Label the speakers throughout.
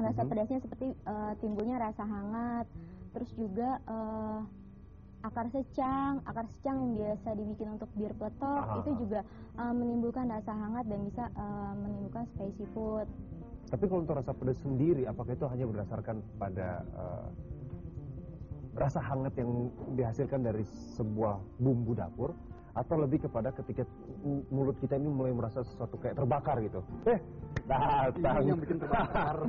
Speaker 1: Rasa
Speaker 2: Mhm.
Speaker 1: pedasnya seperti eh, timbulnya rasa hangat, terus juga eh, akar secang, akar secang yang biasa dibikin untuk bir peletok
Speaker 2: Ah.
Speaker 1: itu juga eh, menimbulkan rasa hangat dan bisa eh, menimbulkan spicy food.
Speaker 2: Tapi kalau untuk rasa pedas sendiri, apakah itu hanya berdasarkan pada eh, rasa hangat yang dihasilkan dari sebuah bumbu dapur, atau lebih kepada ketika mulut kita ini mulai merasa sesuatu kayak terbakar gitu? Eh, datang.
Speaker 3: Ini yang bikin terbakar.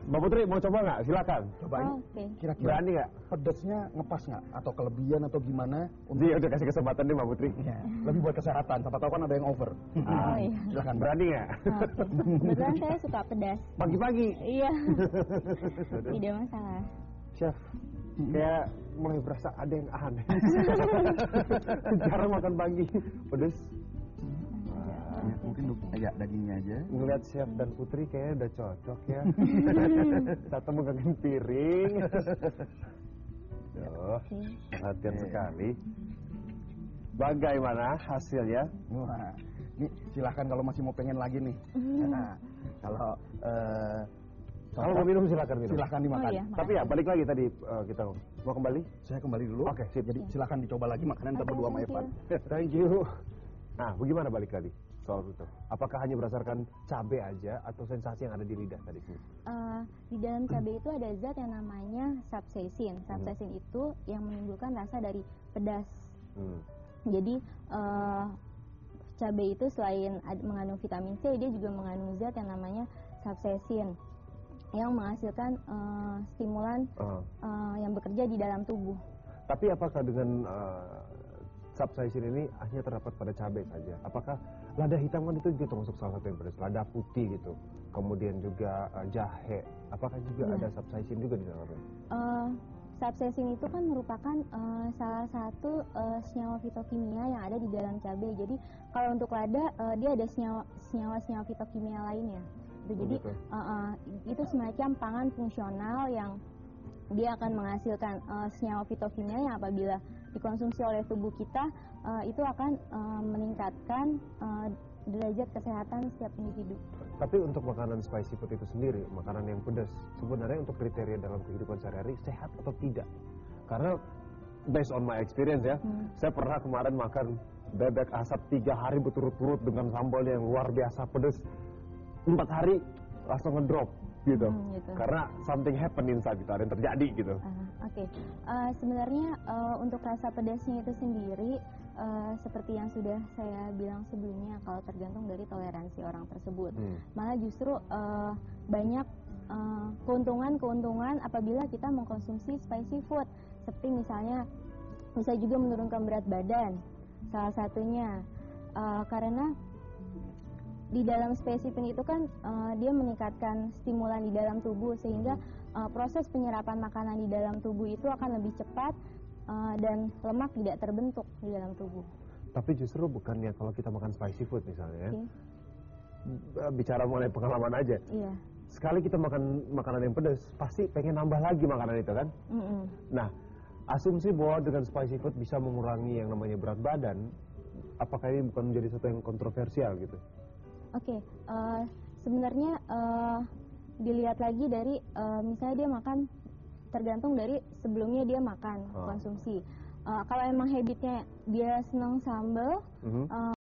Speaker 2: Mbak Putri mau coba nggak? Silakan.
Speaker 3: Cobain.
Speaker 1: Oh, Oke.
Speaker 3: Kira-kira
Speaker 2: Berani nggak?
Speaker 3: pedesnya ngepas nggak? Atau kelebihan atau gimana?
Speaker 2: Dia udah kasih kesempatan nih Mbak Putri.
Speaker 3: Ya, lebih buat kesehatan. Siapa tahu kan ada yang over.
Speaker 1: Oh, iya.
Speaker 3: Silakan.
Speaker 2: Berani nggak?
Speaker 1: Oke. Kebetulan saya suka pedas.
Speaker 2: Pagi-pagi.
Speaker 1: Iya. Tidak masalah.
Speaker 2: Chef, kayak mulai berasa ada yang aneh. Jarang makan pagi. Pedes.
Speaker 3: Ya, mungkin ya dagingnya aja.
Speaker 2: Ngeliat Chef dan Putri kayaknya udah cocok ya. Satu megangin piring. Duh,
Speaker 1: Oke.
Speaker 2: perhatian
Speaker 3: Iya.
Speaker 2: sekali. Bagaimana hasilnya?
Speaker 3: Wah, ini silahkan kalau masih mau pengen lagi nih. Nah, eh,
Speaker 2: Kalau mau minum silakan minum.
Speaker 3: silahkan dimakan.
Speaker 1: Oh iya.
Speaker 2: Tapi ya balik lagi tadi eh, kita mau kembali.
Speaker 3: Saya kembali dulu.
Speaker 2: Oke, sip.
Speaker 3: Jadi silahkan dicoba lagi makanan kita
Speaker 1: Oke,
Speaker 3: berdua sama
Speaker 1: thank
Speaker 3: Evan.
Speaker 1: you.
Speaker 2: Thank you. Nah, bagaimana balik tadi soal itu? Apakah hanya berdasarkan cabai aja atau sensasi yang ada di lidah tadi?
Speaker 1: Eh, di dalam cabai itu ada zat yang namanya capsaicin. Capsaicin itu yang menimbulkan rasa dari pedas.
Speaker 2: Hmm.
Speaker 1: Jadi eh, cabai itu selain mengandung vitamin C, dia juga mengandung zat yang namanya capsaicin yang menghasilkan eh, stimulan
Speaker 2: Ah.
Speaker 1: eh, yang bekerja di dalam tubuh.
Speaker 2: Tapi apakah dengan uh, capsaicin ini hanya terdapat pada cabai saja? Apakah lada hitam kan itu juga termasuk salah satu yang pedas, lada putih gitu. Kemudian juga uh, jahe. Apakah juga
Speaker 1: Iya.
Speaker 2: ada capsaicin juga di dalamnya?
Speaker 1: Eh, Capsaicin itu kan merupakan eh, salah satu eh, senyawa fitokimia yang ada di dalam cabai. Jadi kalau untuk lada eh, dia ada senyawa senyawa-senyawa fitokimia lainnya. Gitu. Jadi
Speaker 2: gitu.
Speaker 1: eh, eh, itu semacam pangan fungsional yang dia akan menghasilkan eh, senyawa fitokimia yang apabila dikonsumsi oleh tubuh kita eh, itu akan eh, meningkatkan eh, derajat kesehatan setiap individu.
Speaker 2: Tapi untuk makanan spicy food itu sendiri, makanan yang pedas, sebenarnya untuk kriteria dalam kehidupan sehari-hari sehat atau tidak? Karena based on my experience ya,
Speaker 1: Hmm.
Speaker 2: saya pernah kemarin makan bebek asap tiga hari berturut-turut dengan sambal yang luar biasa pedas. Empat hari langsung ngedrop gitu.
Speaker 1: Hmm, gitu.
Speaker 2: Karena something happen inside gitu, ada yang terjadi gitu.
Speaker 1: Ah, Oke, Eh, sebenarnya eh, untuk rasa pedasnya itu sendiri eh, seperti yang sudah saya bilang sebelumnya, kalau tergantung dari toleransi orang tersebut.
Speaker 2: Hmm.
Speaker 1: Malah justru eh, banyak keuntungan-keuntungan apabila kita mengkonsumsi spicy food, seperti misalnya bisa juga menurunkan berat badan, salah satunya Eh, karena di dalam spesifik itu kan eh, dia meningkatkan stimulan di dalam tubuh sehingga eh, proses penyerapan makanan di dalam tubuh itu akan lebih cepat eh, dan lemak tidak terbentuk di dalam tubuh.
Speaker 2: Tapi justru bukannya kalau kita makan spicy food misalnya, ya,
Speaker 1: Oke,
Speaker 2: b- bicara mengenai pengalaman aja.
Speaker 1: Iya.
Speaker 2: Sekali kita makan makanan yang pedas, pasti pengen nambah lagi makanan itu kan?
Speaker 1: Mm-mm.
Speaker 2: Nah, asumsi bahwa dengan spicy food bisa mengurangi yang namanya berat badan, apakah ini bukan menjadi sesuatu yang kontroversial gitu?
Speaker 1: Oke, eh, sebenarnya eh, dilihat lagi dari eh, misalnya dia makan tergantung dari sebelumnya dia makan
Speaker 2: Oh.
Speaker 1: konsumsi. Eh, kalau emang habitnya dia senang sambal,
Speaker 2: Mhm.
Speaker 1: eh,